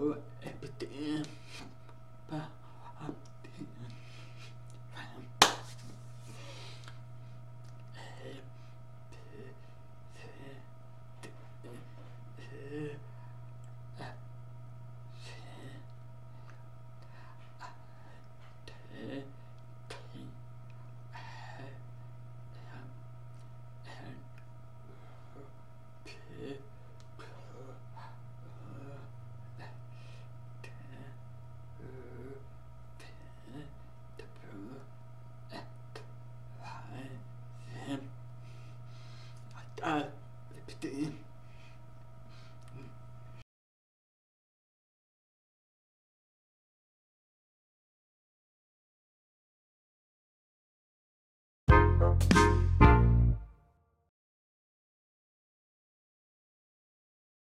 Oh.